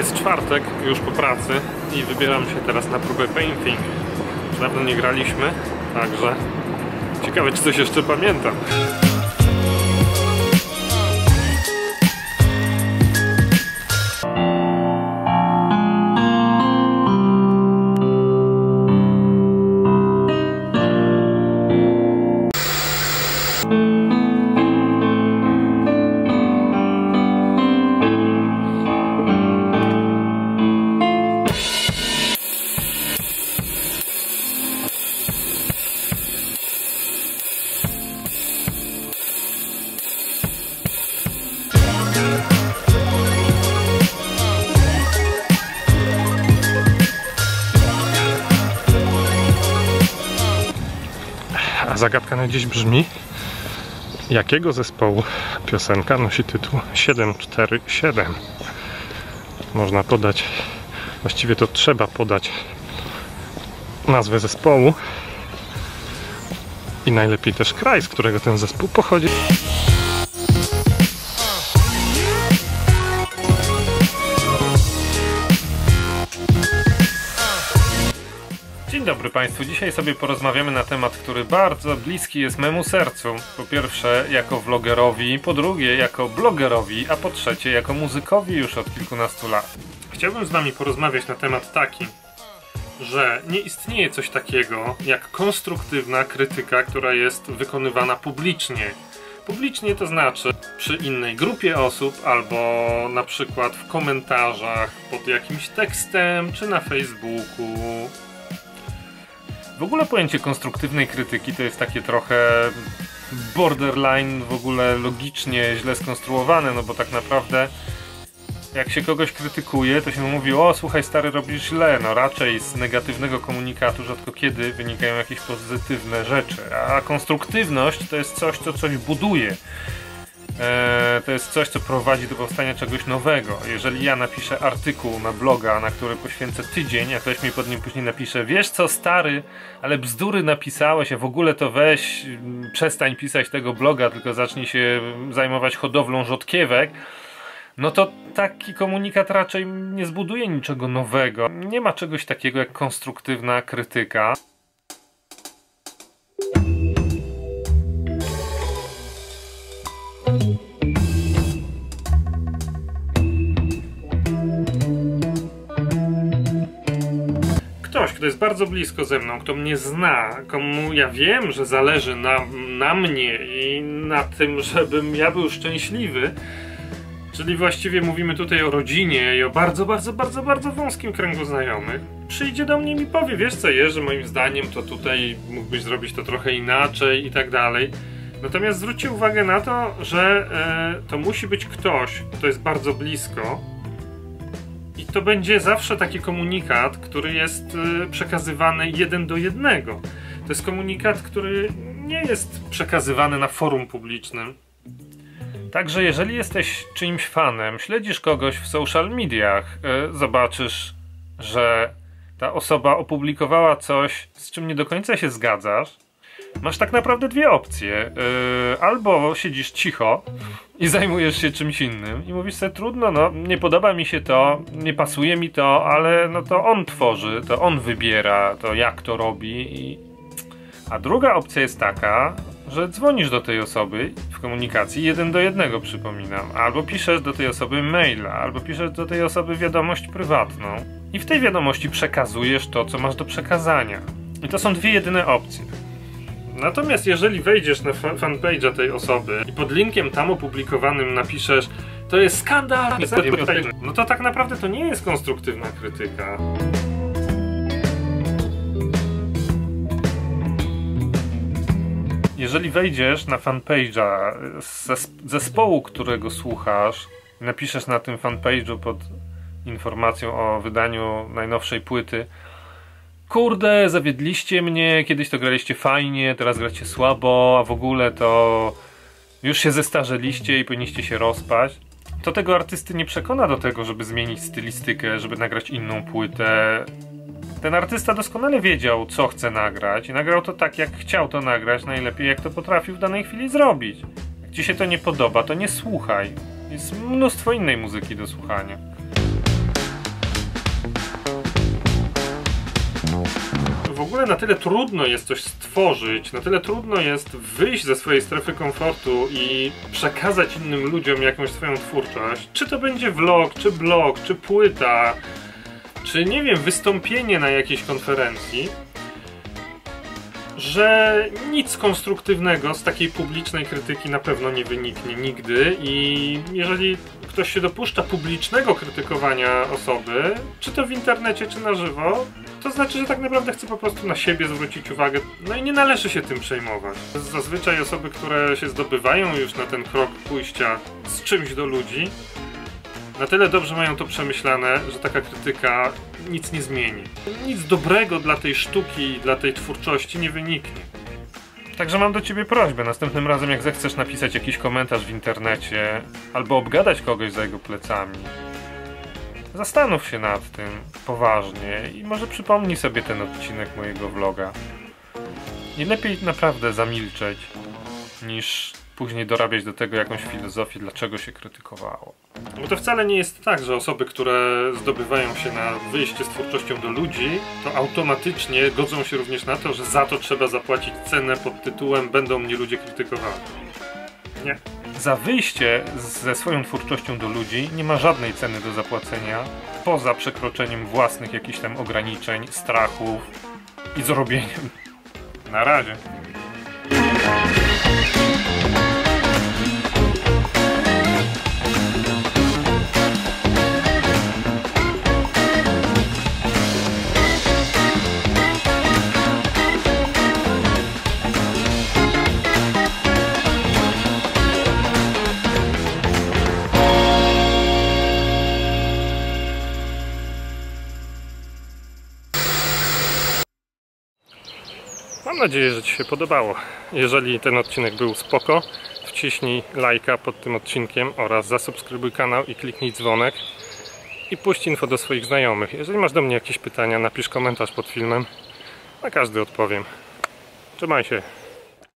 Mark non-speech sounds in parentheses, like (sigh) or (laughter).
Jest czwartek, już po pracy i wybieram się teraz na próbę painting. Dawno nie graliśmy, także ciekawe czy coś jeszcze pamiętam. Zagadka na dziś brzmi Jakiego zespołu piosenka nosi tytuł 747? Można podać, właściwie to trzeba podać nazwę zespołu i najlepiej też kraj, z którego ten zespół pochodzi. Dobry Państwu. Dzisiaj sobie porozmawiamy na temat, który bardzo bliski jest memu sercu. Po pierwsze, jako vlogerowi, po drugie, jako blogerowi, a po trzecie, jako muzykowi już od kilkunastu lat. Chciałbym z Wami porozmawiać na temat taki, że nie istnieje coś takiego jak konstruktywna krytyka, która jest wykonywana publicznie. Publicznie to znaczy przy innej grupie osób, albo na przykład w komentarzach pod jakimś tekstem, czy na Facebooku, w ogóle pojęcie konstruktywnej krytyki to jest takie trochę borderline w ogóle logicznie źle skonstruowane, no bo tak naprawdę jak się kogoś krytykuje, to się mówi, o słuchaj stary, robisz źle, no raczej z negatywnego komunikatu rzadko kiedy wynikają jakieś pozytywne rzeczy, a konstruktywność to jest coś, co coś buduje. Eee, to jest coś, co prowadzi do powstania czegoś nowego. Jeżeli ja napiszę artykuł na bloga, na który poświęcę tydzień, a ktoś mi pod nim później napisze, wiesz co stary, ale bzdury napisałeś, a w ogóle to weź, mm, przestań pisać tego bloga, tylko zacznij się zajmować hodowlą rzodkiewek, no to taki komunikat raczej nie zbuduje niczego nowego. Nie ma czegoś takiego jak konstruktywna krytyka. Kto jest bardzo blisko ze mną, kto mnie zna, komu ja wiem, że zależy na, na mnie i na tym, (laughs) żebym ja był szczęśliwy, czyli właściwie mówimy tutaj o rodzinie i o bardzo, bardzo, bardzo, bardzo wąskim kręgu znajomych, przyjdzie do mnie i mi powie, wiesz co że moim zdaniem to tutaj mógłbyś zrobić to trochę inaczej i tak dalej. Natomiast zwróćcie uwagę na to, że e, to musi być ktoś, kto jest bardzo blisko, i to będzie zawsze taki komunikat, który jest y, przekazywany jeden do jednego. To jest komunikat, który nie jest przekazywany na forum publicznym. Także jeżeli jesteś czyimś fanem, śledzisz kogoś w social mediach, y, zobaczysz, że ta osoba opublikowała coś, z czym nie do końca się zgadzasz, masz tak naprawdę dwie opcje. Yy, albo siedzisz cicho i zajmujesz się czymś innym i mówisz sobie trudno, no nie podoba mi się to, nie pasuje mi to, ale no to on tworzy, to on wybiera to jak to robi. I... A druga opcja jest taka, że dzwonisz do tej osoby w komunikacji jeden do jednego przypominam, albo piszesz do tej osoby maila, albo piszesz do tej osoby wiadomość prywatną i w tej wiadomości przekazujesz to, co masz do przekazania. I to są dwie jedyne opcje. Natomiast jeżeli wejdziesz na fanpage'a tej osoby i pod linkiem tam opublikowanym napiszesz to jest skandal, (laughs) no to tak naprawdę to nie jest konstruktywna krytyka. Jeżeli wejdziesz na fanpage'a zespołu, którego słuchasz, napiszesz na tym fanpage'u pod informacją o wydaniu najnowszej płyty kurde, zawiedliście mnie, kiedyś to graliście fajnie, teraz gracie słabo, a w ogóle to już się zestarzeliście i powinniście się rozpaść, to tego artysty nie przekona do tego, żeby zmienić stylistykę, żeby nagrać inną płytę. Ten artysta doskonale wiedział, co chce nagrać i nagrał to tak, jak chciał to nagrać, najlepiej jak to potrafił w danej chwili zrobić. Jak ci się to nie podoba, to nie słuchaj. Jest mnóstwo innej muzyki do słuchania. W ogóle na tyle trudno jest coś stworzyć, na tyle trudno jest wyjść ze swojej strefy komfortu i przekazać innym ludziom jakąś swoją twórczość, czy to będzie vlog, czy blog, czy płyta, czy nie wiem, wystąpienie na jakiejś konferencji, że nic konstruktywnego z takiej publicznej krytyki na pewno nie wyniknie nigdy i jeżeli ktoś się dopuszcza publicznego krytykowania osoby, czy to w internecie, czy na żywo, to znaczy, że tak naprawdę chce po prostu na siebie zwrócić uwagę. No i nie należy się tym przejmować. Zazwyczaj osoby, które się zdobywają już na ten krok pójścia z czymś do ludzi, na tyle dobrze mają to przemyślane, że taka krytyka nic nie zmieni. Nic dobrego dla tej sztuki, dla tej twórczości nie wyniknie. Także mam do ciebie prośbę. Następnym razem, jak zechcesz napisać jakiś komentarz w internecie albo obgadać kogoś za jego plecami, zastanów się nad tym poważnie i może przypomnij sobie ten odcinek mojego vloga. Nie lepiej naprawdę zamilczeć, niż później dorabiać do tego jakąś filozofię, dlaczego się krytykowało. Bo to wcale nie jest tak, że osoby, które zdobywają się na wyjście z twórczością do ludzi, to automatycznie godzą się również na to, że za to trzeba zapłacić cenę pod tytułem Będą mnie ludzie krytykowali. Nie. Za wyjście ze swoją twórczością do ludzi nie ma żadnej ceny do zapłacenia, poza przekroczeniem własnych jakichś tam ograniczeń, strachów i zrobieniem. Na razie. Nadzieję, że Ci się podobało. Jeżeli ten odcinek był spoko, wciśnij lajka pod tym odcinkiem oraz zasubskrybuj kanał i kliknij dzwonek i puść info do swoich znajomych. Jeżeli masz do mnie jakieś pytania, napisz komentarz pod filmem. Na każdy odpowiem. Trzymaj się.